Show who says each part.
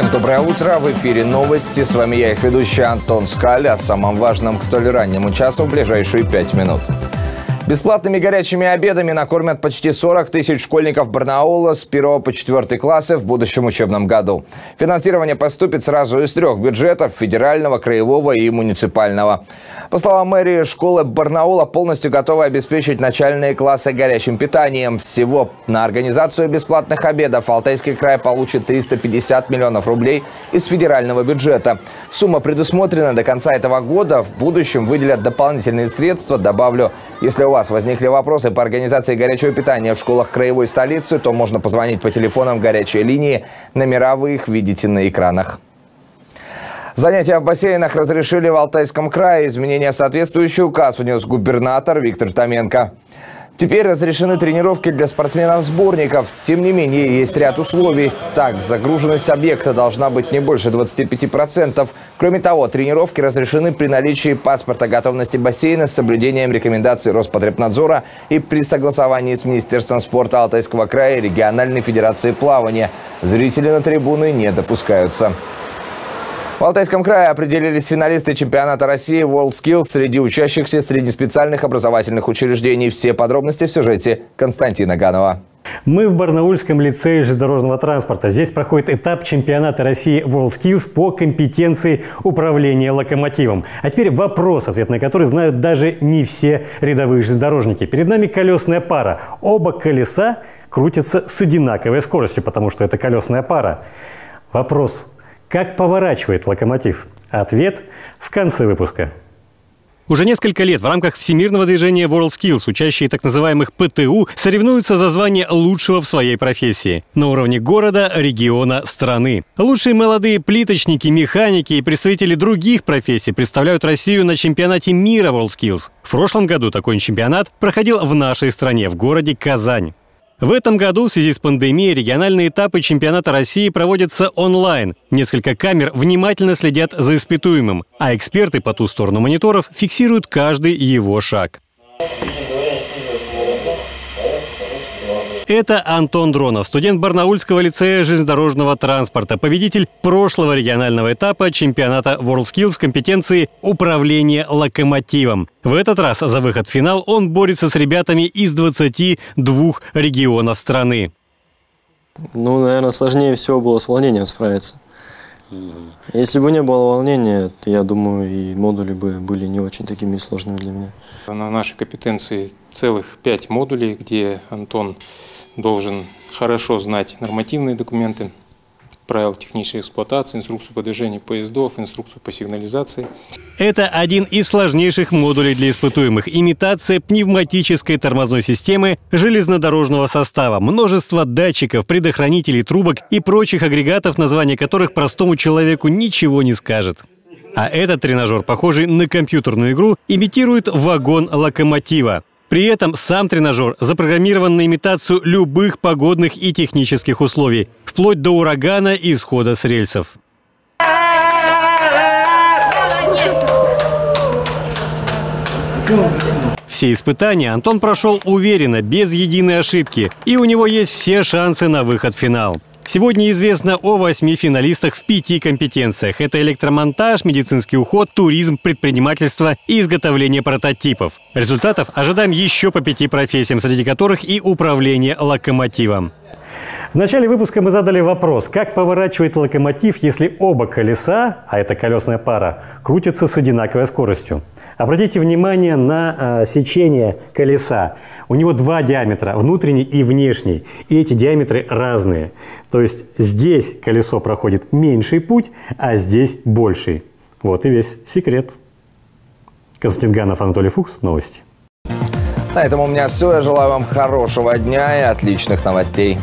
Speaker 1: Доброе утро, в эфире новости. С вами я, их ведущий Антон Скаль. О самом важном к столь раннему часу в ближайшие пять минут. Бесплатными горячими обедами накормят почти 40 тысяч школьников Барнаула с 1 по 4 классы в будущем учебном году. Финансирование поступит сразу из трех бюджетов – федерального, краевого и муниципального. По словам мэрии, школы Барнаула полностью готовы обеспечить начальные классы горячим питанием. Всего на организацию бесплатных обедов Алтайский край получит 350 миллионов рублей из федерального бюджета. Сумма предусмотрена до конца этого года. В будущем выделят дополнительные средства. Добавлю, если вас возникли вопросы по организации горячего питания в школах краевой столицы, то можно позвонить по телефонам горячей линии. Номера вы их видите на экранах. Занятия в бассейнах разрешили в Алтайском крае. Изменения в соответствующий указ внес губернатор Виктор Томенко. Теперь разрешены тренировки для спортсменов-сборников. Тем не менее, есть ряд условий. Так, загруженность объекта должна быть не больше 25%. Кроме того, тренировки разрешены при наличии паспорта готовности бассейна с соблюдением рекомендаций Роспотребнадзора и при согласовании с Министерством спорта Алтайского края и Региональной Федерации плавания. Зрители на трибуны не допускаются. В Алтайском крае определились финалисты чемпионата России WorldSkills среди учащихся среди специальных образовательных учреждений. Все подробности в сюжете Константина Ганова.
Speaker 2: Мы в Барнаульском лицее железнодорожного транспорта. Здесь проходит этап чемпионата России WorldSkills по компетенции управления локомотивом. А теперь вопрос, ответ на который знают даже не все рядовые железнодорожники. Перед нами колесная пара. Оба колеса крутятся с одинаковой скоростью, потому что это колесная пара. Вопрос, как поворачивает локомотив? Ответ в конце выпуска. Уже несколько лет в рамках всемирного движения WorldSkills учащие так называемых ПТУ соревнуются за звание лучшего в своей профессии на уровне города, региона, страны. Лучшие молодые плиточники, механики и представители других профессий представляют Россию на чемпионате мира WorldSkills. В прошлом году такой чемпионат проходил в нашей стране, в городе Казань. В этом году в связи с пандемией региональные этапы чемпионата России проводятся онлайн. Несколько камер внимательно следят за испытуемым, а эксперты по ту сторону мониторов фиксируют каждый его шаг. Это Антон Дронов, студент Барнаульского лицея железнодорожного транспорта, победитель прошлого регионального этапа чемпионата WorldSkills компетенции управления локомотивом. В этот раз за выход в финал он борется с ребятами из 22 регионов страны.
Speaker 3: Ну, наверное, сложнее всего было с волнением справиться. Если бы не было волнения, я думаю, и модули бы были не очень такими сложными для меня.
Speaker 4: На нашей компетенции целых пять модулей, где Антон должен хорошо знать нормативные документы, правил технической эксплуатации, инструкцию по движению поездов, инструкцию по сигнализации.
Speaker 2: Это один из сложнейших модулей для испытуемых. Имитация пневматической тормозной системы железнодорожного состава, множество датчиков, предохранителей, трубок и прочих агрегатов, название которых простому человеку ничего не скажет. А этот тренажер, похожий на компьютерную игру, имитирует вагон локомотива. При этом сам тренажер запрограммирован на имитацию любых погодных и технических условий, вплоть до урагана и схода с рельсов. Все испытания Антон прошел уверенно, без единой ошибки, и у него есть все шансы на выход в финал. Сегодня известно о восьми финалистах в пяти компетенциях. Это электромонтаж, медицинский уход, туризм, предпринимательство и изготовление прототипов. Результатов ожидаем еще по пяти профессиям, среди которых и управление локомотивом. В начале выпуска мы задали вопрос, как поворачивает локомотив, если оба колеса, а это колесная пара, крутятся с одинаковой скоростью. Обратите внимание на э, сечение колеса. У него два диаметра, внутренний и внешний. И эти диаметры разные. То есть здесь колесо проходит меньший путь, а здесь больший. Вот и весь секрет. Константин Ганов, Анатолий Фукс. Новости.
Speaker 1: На этом у меня все. Я желаю вам хорошего дня и отличных новостей.